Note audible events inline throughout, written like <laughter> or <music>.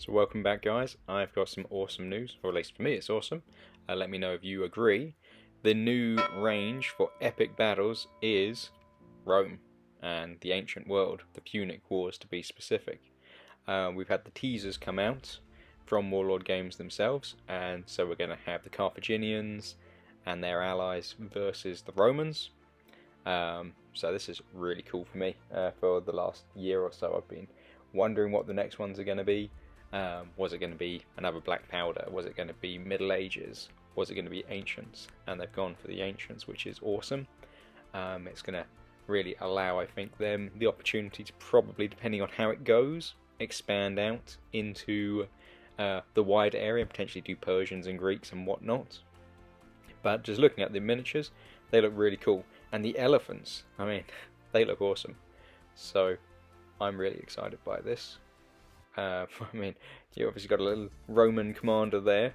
So welcome back guys, I've got some awesome news, or at least for me it's awesome. Uh, let me know if you agree. The new range for epic battles is Rome and the ancient world, the Punic Wars to be specific. Uh, we've had the teasers come out from Warlord Games themselves, and so we're going to have the Carthaginians and their allies versus the Romans. Um, so this is really cool for me. Uh, for the last year or so I've been wondering what the next ones are going to be. Um, was it going to be another Black Powder? Was it going to be Middle Ages? Was it going to be Ancients? And they've gone for the Ancients, which is awesome. Um, it's going to really allow, I think, them the opportunity to probably, depending on how it goes, expand out into uh, the wider area, potentially do Persians and Greeks and whatnot. But just looking at the miniatures, they look really cool. And the elephants, I mean, <laughs> they look awesome. So I'm really excited by this. Uh, <laughs> I mean, you obviously got a little Roman commander there,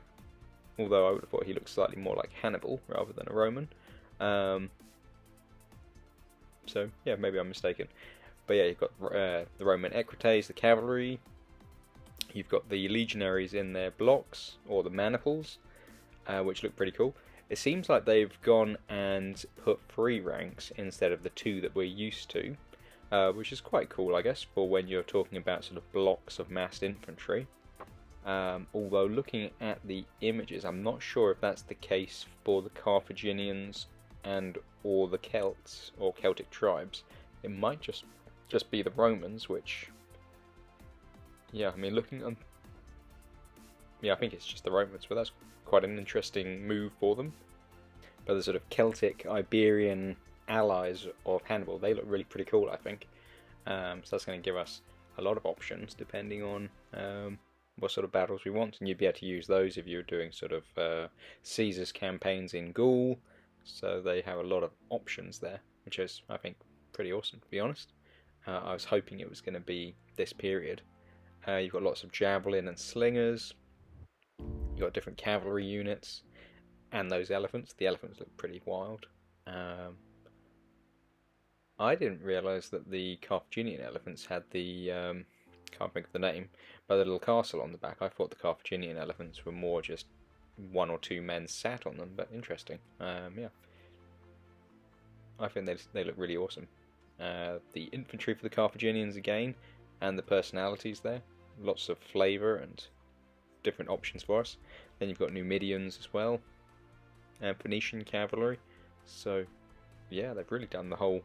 although I would have thought he looked slightly more like Hannibal rather than a Roman. Um, so yeah, maybe I'm mistaken. But yeah, you've got uh, the Roman equites, the cavalry. You've got the legionaries in their blocks or the maniples, uh, which look pretty cool. It seems like they've gone and put three ranks instead of the two that we're used to uh, which is quite cool, I guess, for when you're talking about sort of blocks of massed infantry. Um, although looking at the images, I'm not sure if that's the case for the Carthaginians and or the Celts or Celtic tribes. It might just just be the Romans, which, yeah, I mean, looking on, yeah, I think it's just the Romans, but that's quite an interesting move for them. But the sort of Celtic, Iberian allies of Hannibal, they look really pretty cool, I think. Um, so that's going to give us a lot of options depending on um, what sort of battles we want, and you'd be able to use those if you're doing sort of uh, Caesar's campaigns in Gaul. So they have a lot of options there, which is, I think, pretty awesome to be honest. Uh, I was hoping it was going to be this period. Uh, you've got lots of javelin and slingers. You've got different cavalry units, and those elephants. The elephants look pretty wild. Um, I didn't realise that the Carthaginian elephants had the, um, can't think of the name, but the little castle on the back. I thought the Carthaginian elephants were more just one or two men sat on them, but interesting. Um, yeah. I think they, they look really awesome. Uh, the infantry for the Carthaginians again, and the personalities there. Lots of flavour and different options for us. Then you've got Numidians as well, and Phoenician cavalry. So, yeah, they've really done the whole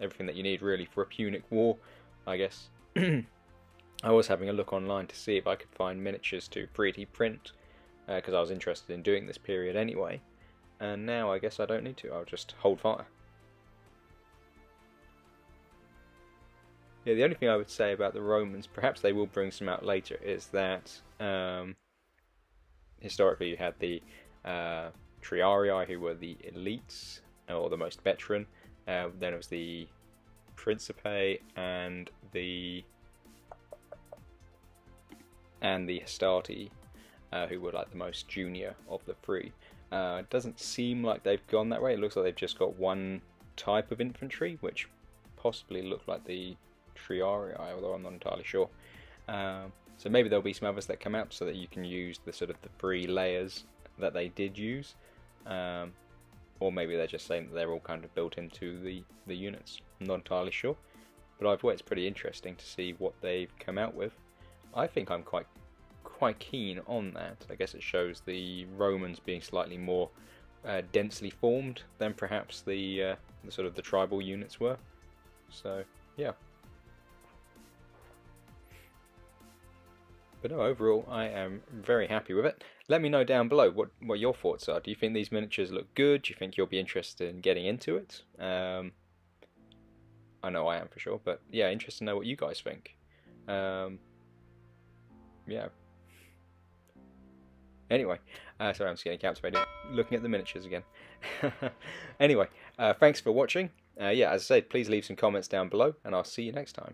everything that you need really for a Punic war, I guess. <clears throat> I was having a look online to see if I could find miniatures to 3D print, because uh, I was interested in doing this period anyway. And now I guess I don't need to, I'll just hold fire. Yeah, the only thing I would say about the Romans, perhaps they will bring some out later, is that um, historically you had the uh, Triarii, who were the elites, or the most veteran, uh, then it was the Principe and the and the Hastati, uh, who were like the most junior of the three. Uh, it doesn't seem like they've gone that way. It looks like they've just got one type of infantry, which possibly look like the Triarii, although I'm not entirely sure. Uh, so maybe there'll be some others that come out so that you can use the sort of the three layers that they did use. Um, or maybe they're just saying that they're all kind of built into the, the units. I'm not entirely sure. But I've thought it's pretty interesting to see what they've come out with. I think I'm quite quite keen on that. I guess it shows the Romans being slightly more uh, densely formed than perhaps the, uh, the sort of the tribal units were. So yeah, But overall, I am very happy with it. Let me know down below what, what your thoughts are. Do you think these miniatures look good? Do you think you'll be interested in getting into it? Um, I know I am for sure, but yeah, interested to know what you guys think. Um, yeah. Anyway, uh, sorry, I'm just getting captivated looking at the miniatures again. <laughs> anyway, uh, thanks for watching. Uh, yeah, as I said, please leave some comments down below, and I'll see you next time.